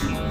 This